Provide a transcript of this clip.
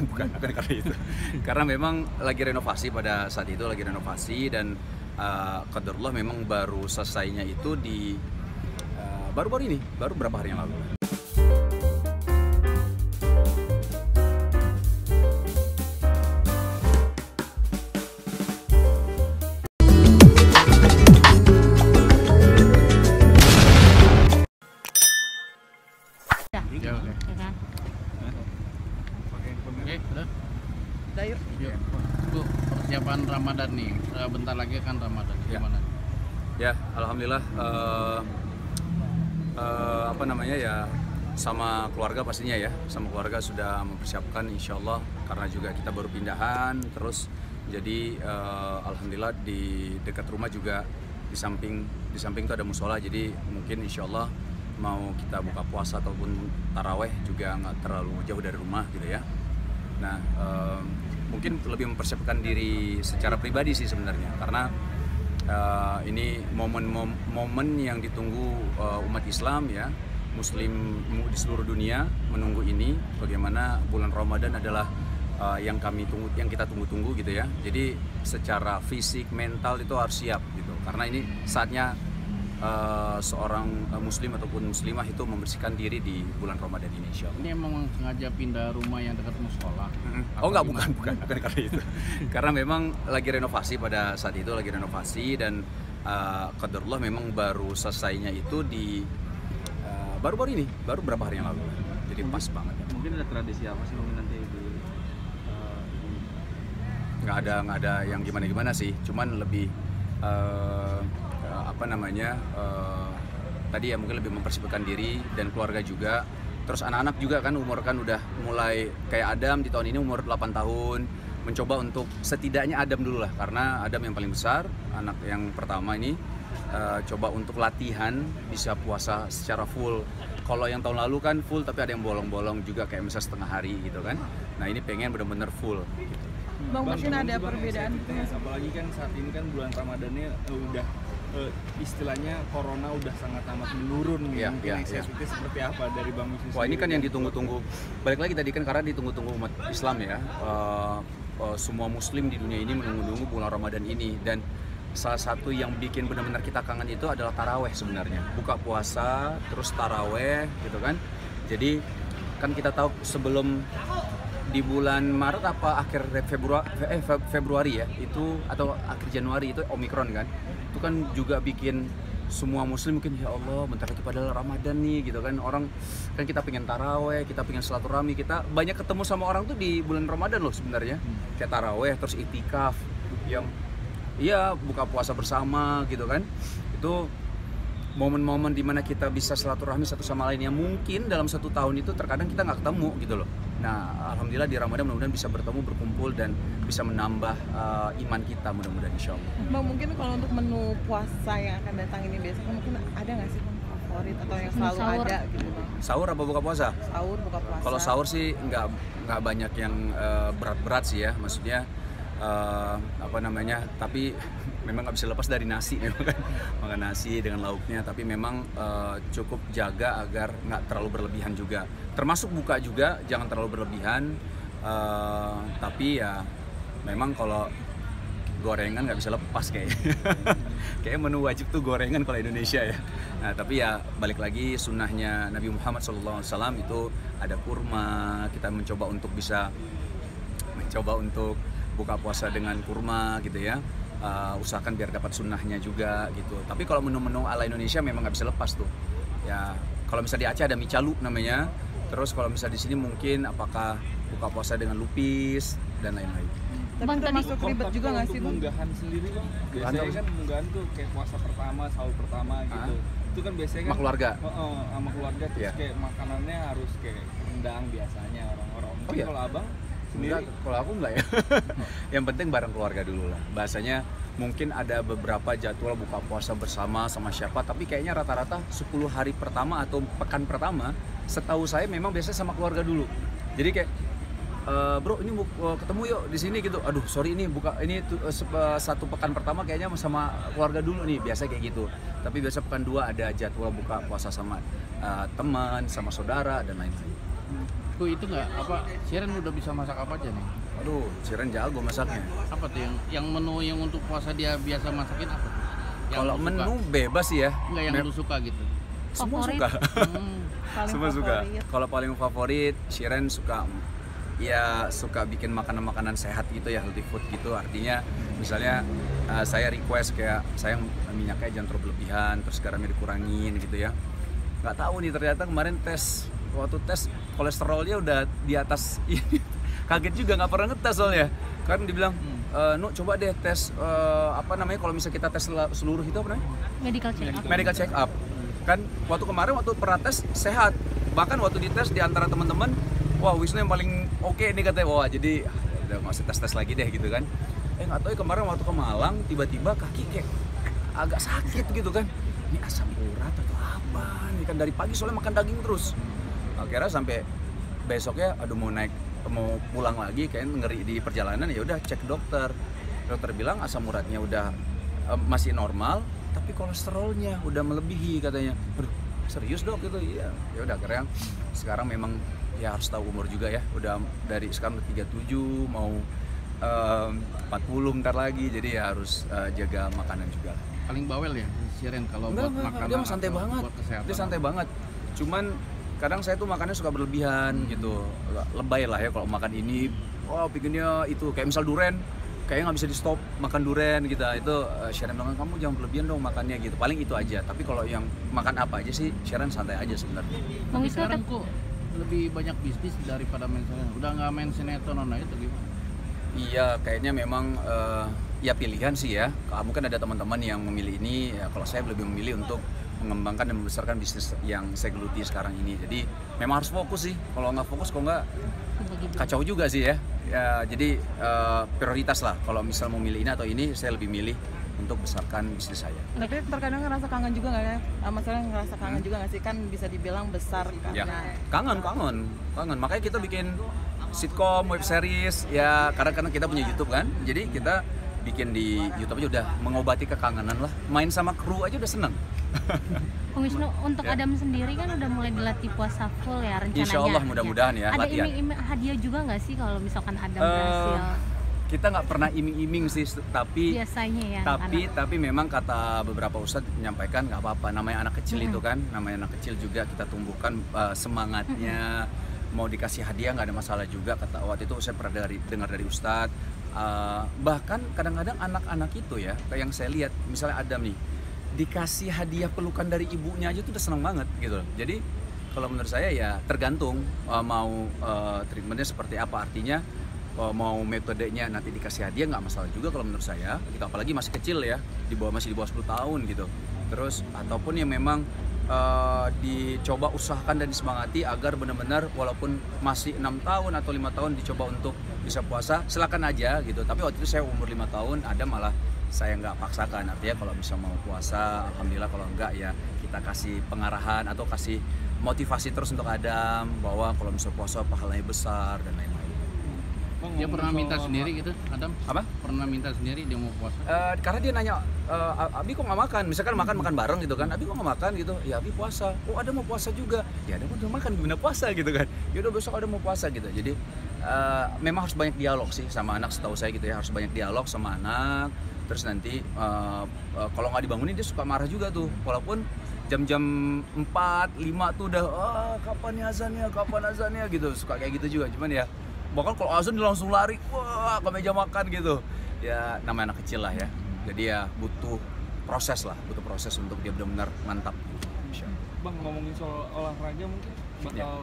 bukan bukan karena itu. Karena memang lagi renovasi pada saat itu lagi renovasi dan uh, qadarullah memang baru selesainya itu di uh, baru-baru ini baru berapa hari yang lalu bentar lagi kan Ramadan. Ya. Gimana? ya alhamdulillah uh, uh, apa namanya ya sama keluarga pastinya ya sama keluarga sudah mempersiapkan insya Allah karena juga kita baru pindahan terus jadi uh, alhamdulillah di dekat rumah juga di samping di samping itu ada musola jadi mungkin insya Allah mau kita buka puasa ataupun taraweh juga nggak terlalu jauh dari rumah gitu ya nah um, mungkin lebih mempersiapkan diri secara pribadi sih sebenarnya. Karena Uh, ini momen-momen yang ditunggu uh, umat Islam ya Muslim di seluruh dunia menunggu ini bagaimana bulan Ramadan adalah uh, yang kami tunggu yang kita tunggu-tunggu gitu ya. Jadi secara fisik mental itu harus siap gitu. Karena ini saatnya uh, seorang uh, Muslim ataupun Muslimah itu membersihkan diri di bulan Ramadan ini Insya Allah. Ini emang sengaja pindah rumah yang dekat musola. Oh enggak, bukan, bukan, bukan karena itu. karena memang lagi renovasi pada saat itu lagi renovasi dan uh, qadarullah memang baru selesainya itu di uh, baru-baru ini, baru berapa hari yang lalu. Jadi pas banget. ya. mungkin ada tradisi apa sih mungkin nanti di eh, Nggak ada nggak ada yang gimana-gimana sih, cuman lebih uh, uh, apa namanya uh, tadi ya mungkin lebih mempersiapkan diri dan keluarga juga. Terus anak-anak juga kan umur kan udah mulai kayak Adam di tahun ini umur 8 tahun mencoba untuk setidaknya Adam dulu lah karena Adam yang paling besar anak yang pertama ini uh, coba untuk latihan bisa puasa secara full. Kalau yang tahun lalu kan full tapi ada yang bolong-bolong juga kayak misalnya setengah hari gitu kan. Nah ini pengen bener-bener full. Bang, mungkin ada Bang, perbedaan tanya, apalagi kan saat ini kan bulan Ramadannya eh, udah eh, istilahnya corona udah sangat amat menurun Iya, mungkin iya, eksekutif seperti apa dari Bang Wisnu Wah ini kan yang ditunggu-tunggu. Balik lagi tadi kan karena ditunggu-tunggu umat Islam ya. Eh, eh, semua Muslim di dunia ini menunggu-nunggu bulan Ramadan ini dan salah satu yang bikin benar-benar kita kangen itu adalah taraweh sebenarnya. Buka puasa terus taraweh gitu kan. Jadi kan kita tahu sebelum di bulan Maret apa akhir Februari eh Fe- Februari ya itu atau akhir Januari itu Omikron kan itu kan juga bikin semua muslim mungkin ya Allah bentar lagi padahal Ramadan nih gitu kan. Orang kan kita pengen taraweh kita pengen silaturahmi kita banyak ketemu sama orang tuh di bulan Ramadan loh sebenarnya. Kayak taraweh terus itikaf yang iya buka puasa bersama gitu kan. Itu momen-momen di mana kita bisa silaturahmi satu sama lain. Yang mungkin dalam satu tahun itu terkadang kita nggak ketemu gitu loh. Nah, alhamdulillah di Ramadan mudah-mudahan bisa bertemu, berkumpul dan bisa menambah uh, iman kita mudah-mudahan insya Allah. Bang, mungkin kalau untuk menu puasa yang akan datang ini biasanya mungkin ada nggak sih favorit atau yang selalu sahur. ada gitu Bang? Sahur apa buka puasa? Sahur, buka puasa. Kalau sahur sih nggak nggak banyak yang uh, berat-berat sih ya, maksudnya uh, apa namanya? Tapi memang nggak bisa lepas dari nasi memang kan makan nasi dengan lauknya. Tapi memang uh, cukup jaga agar nggak terlalu berlebihan juga. Termasuk buka juga jangan terlalu berlebihan. Uh, tapi ya memang kalau gorengan nggak bisa lepas kayak kayak menu wajib tuh gorengan kalau Indonesia ya nah tapi ya balik lagi sunnahnya Nabi Muhammad SAW itu ada kurma kita mencoba untuk bisa mencoba untuk buka puasa dengan kurma gitu ya. Uh, usahakan biar dapat sunnahnya juga gitu. Tapi kalau menu-menu ala Indonesia memang nggak bisa lepas tuh. Ya kalau misalnya di Aceh ada micalu namanya. Terus kalau misalnya di sini mungkin apakah buka puasa dengan lupis dan lain-lain. Tapi Bang, tadi- termasuk ribet juga nggak sih Bang? munggahan sendiri bang biasanya Munggahan kan munggahan tuh kayak puasa pertama sahur pertama gitu. Itu kan biasanya kan sama keluarga? Oh, oh, sama keluarga terus Iya. kayak makanannya harus kayak rendang biasanya orang-orang. Mungkin iya? kalau abang sendiri Enggak, kalau aku enggak ya. yang penting bareng keluarga dulu lah. Bahasanya mungkin ada beberapa jadwal buka puasa bersama sama siapa, tapi kayaknya rata-rata 10 hari pertama atau pekan pertama, setahu saya memang biasanya sama keluarga dulu. Jadi kayak "Eh, bro ini mau eh, ketemu yuk di sini gitu. Aduh sorry ini buka ini eh, satu pekan pertama kayaknya sama keluarga dulu nih biasa kayak gitu. Tapi biasa pekan dua ada jadwal buka puasa sama eh, teman, sama saudara dan lain-lain. Itu nggak apa Sharon udah bisa masak apa aja nih? Aduh, Ciren jago masaknya. Apa tuh yang yang menu yang untuk puasa dia biasa masakin apa Kalau lu suka? menu bebas sih ya. Enggak yang lu suka gitu. semua Favorit? suka. Hmm. Semua suka. favorit. Kalau paling favorit, Shiren suka ya suka bikin makanan-makanan sehat gitu ya healthy food gitu artinya misalnya uh, saya request kayak saya minyaknya jangan terlalu berlebihan terus garamnya dikurangin gitu ya nggak tahu nih ternyata kemarin tes waktu tes kolesterolnya udah di atas ini. Kaget juga nggak pernah ngetes soalnya. Kan dibilang e, nu coba deh tes eh, apa namanya kalau misalnya kita tes sel- seluruh itu apa namanya? Medical check up medical check up kan waktu kemarin waktu pernah tes sehat. Bahkan waktu dites di antara teman-teman wah Wisnu yang paling oke nih katanya. Wah jadi ah, udah usah tes tes lagi deh gitu kan. Eh nggak tahu ya kemarin waktu ke Malang tiba-tiba kaki kayak agak sakit gitu kan. Ini asam urat atau apa nih? Kan dari pagi soalnya makan daging terus akhirnya sampai besoknya aduh mau naik mau pulang lagi kayak ngeri di perjalanan. Ya udah cek dokter. Dokter bilang asam uratnya udah eh, masih normal tapi kolesterolnya udah melebihi katanya. Aduh serius dok? Gitu iya. Ya udah akhirnya sekarang memang ya harus tahu umur juga ya. Udah dari sekarang udah 37 mau em, 40 bentar lagi. Jadi ya harus eh, jaga makanan juga. Paling bawel ya Sharon kalau Enggak, buat enggak, makanan dia santai banget. buat kesehatan. Dia santai banget. Cuman kadang saya tuh makannya suka berlebihan gitu. Lebay lah ya kalau makan ini. Wah, bikinnya itu kayak misal duren kayaknya nggak bisa di stop makan duren gitu itu eh, Sharon bilang kamu jangan berlebihan dong makannya gitu paling itu aja tapi kalau yang makan apa aja sih Sharon santai aja sebenarnya Bang Tapi sekarang kok lebih banyak bisnis daripada main sinetron. Udah nggak main sinetron nah itu gimana? Iya, kayaknya memang eh, ya pilihan sih ya. Kamu kan ada teman-teman yang memilih ini. Ya, kalau saya lebih memilih untuk mengembangkan dan membesarkan bisnis yang saya geluti sekarang ini. Jadi memang harus fokus sih. Kalau nggak fokus, kok nggak kacau juga sih ya. Ya, jadi eh, prioritas lah. Kalau misal mau milih ini atau ini, saya lebih milih untuk besarkan bisnis saya. Tapi terkadang ngerasa kangen juga nggak ya? Ah, Masalah ngerasa kangen Hmm. juga nggak sih? Kan bisa dibilang besar Ya, karena kangen, kangen, kangen. Makanya kita bikin sitkom, web series, ya karena karena kita punya YouTube kan, jadi kita bikin di YouTube aja udah mengobati kekangenan lah. Main sama kru aja udah seneng. Bang Wisnu untuk Ya. Adam sendiri kan udah mulai dilatih puasa full ya rencananya. Insya Allah mudah-mudahan ya, Ada latihan. iming-iming hadiah juga nggak sih kalau misalkan Adam Eh, berhasil? kita nggak pernah iming-iming sih, tapi Biasanya ya. tapi anak-anak. tapi memang kata beberapa ustadz menyampaikan nggak apa-apa. Namanya anak kecil itu kan, namanya anak kecil juga kita tumbuhkan eh, semangatnya. Mau dikasih hadiah nggak ada masalah juga kata waktu itu saya pernah dari dengar dari ustadz. Eh, bahkan kadang-kadang anak-anak itu ya, kayak yang saya lihat, misalnya Adam nih, dikasih hadiah pelukan dari ibunya aja tuh udah seneng banget gitu loh. Jadi kalau menurut saya ya tergantung eh, mau eh, treatmentnya seperti apa artinya eh, mau metodenya nanti dikasih hadiah nggak masalah juga kalau menurut saya kita apalagi masih kecil ya di bawah masih di bawah 10 tahun gitu terus ataupun yang memang eh, dicoba usahakan dan disemangati agar benar-benar walaupun masih enam tahun atau lima tahun dicoba untuk bisa puasa silakan aja gitu. Tapi waktu itu saya umur lima tahun ada malah saya nggak paksakan. Artinya kalau bisa mau puasa alhamdulillah kalau enggak ya kita kasih pengarahan atau kasih motivasi terus untuk Adam bahwa kalau bisa puasa pahalanya besar dan lain-lain. Dia pernah minta sendiri gitu, Adam? apa? Pernah minta sendiri dia mau puasa? Eh, karena dia nanya eh, Abi kok nggak makan? Misalkan makan makan bareng gitu kan. Abi kok nggak makan? gitu. Ya Abi puasa. Oh ada mau puasa juga. Ya ada mau udah makan gimana puasa gitu kan. Ya udah besok ada mau puasa gitu. Jadi eh, memang harus banyak dialog sih sama anak setahu saya gitu ya. Harus banyak dialog sama anak. Terus nanti eh, eh, kalau nggak dibangunin dia suka marah juga tuh. Walaupun jam-jam 4, 5 tuh udah ah kapan ya? Azannya kapan azannya gitu. Suka kayak gitu juga. Cuman ya bahkan kalau azan dia langsung lari wah ke meja makan gitu. Ya namanya anak kecil lah ya. Jadi ya butuh proses lah. Butuh proses untuk dia benar-benar mantap. Bang ngomongin soal olahraga mungkin bakal